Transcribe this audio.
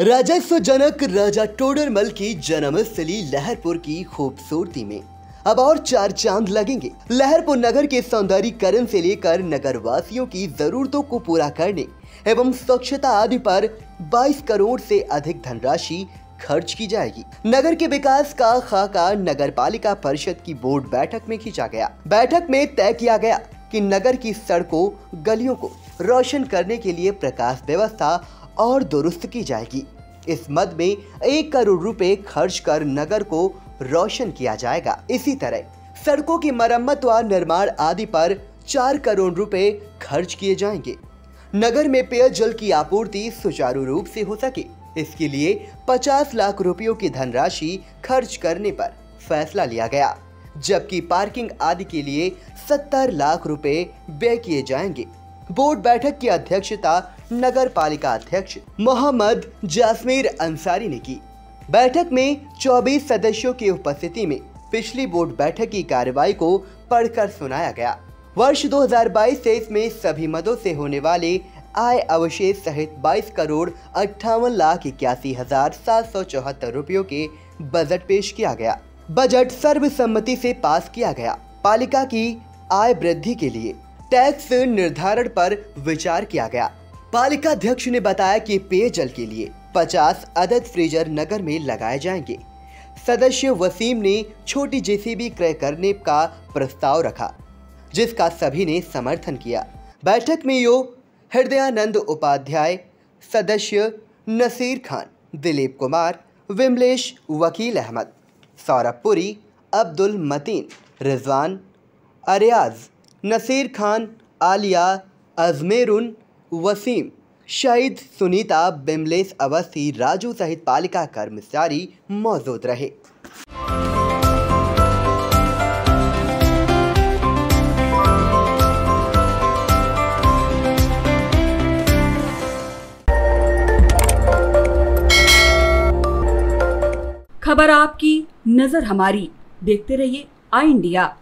राजस्व जनक राजा टोडरमल की जन्मस्थली लहरपुर की खूबसूरती में। अब और चार चाँद लगेंगे। लहरपुर नगर के सौंदर्यीकरण से लेकर नगर वासियों की जरूरतों को पूरा करने एवं स्वच्छता आदि पर 22 करोड़ से अधिक धनराशि खर्च की जाएगी। नगर के विकास का खाका नगर पालिका परिषद की बोर्ड बैठक में खींचा गया। बैठक में तय किया गया कि नगर की सड़कों, गलियों को रोशन करने के लिए प्रकाश व्यवस्था और दुरुस्त की जाएगी। इस मद में एक करोड़ रुपए खर्च कर नगर को रोशन किया जाएगा। इसी तरह सड़कों की मरम्मत व निर्माण आदि पर चार करोड़ रुपए खर्च किए जाएँगे। नगर में पेयजल की आपूर्ति सुचारू रूप से हो सके। इसके लिए 50 लाख रुपयों की धनराशि खर्च करने पर फैसला लिया गया, जबकि पार्किंग आदि के लिए 70 लाख रुपए व्यय किए जाएँगे। बोर्ड बैठक की अध्यक्षता नगर पालिका अध्यक्ष मोहम्मद जासमीर अंसारी ने की। बैठक में 24 सदस्यों की उपस्थिति में पिछली बोर्ड बैठक की कार्यवाही को पढ़कर सुनाया गया। वर्ष 2022 से इसमें सभी मदों से होने वाले आय अवशेष सहित 22 करोड़ अट्ठावन लाख इक्यासी हज़ार सात सौ चौहत्तर रूपयों के बजट पेश किया गया। बजट सर्वसम्मति से पास किया गया। पालिका की आय वृद्धि के लिए टैक्स निर्धारण पर विचार किया गया। पालिका अध्यक्ष ने बताया कि पेयजल के लिए 50 अदद फ्रीजर नगर में लगाए जाएँगे। सदस्य वसीम ने छोटी जेसीबी क्रय करने का प्रस्ताव रखा, जिसका सभी ने समर्थन किया। बैठक में यो हृदयानंद उपाध्याय, सदस्य नसीर खान, दिलीप कुमार, विमलेश वकील अहमद, सौरभ पुरी, अब्दुल मतीन, रिजवान अरियाज नसीर खान, आलिया, अजमेरुन, वसीम। शहीद सुनीता बिमलेस अवस्थी, राजू सहित पालिका कर्मचारी मौजूद रहे। खबर आपकी, नज़र हमारी। देखते रहिए आई इंडिया।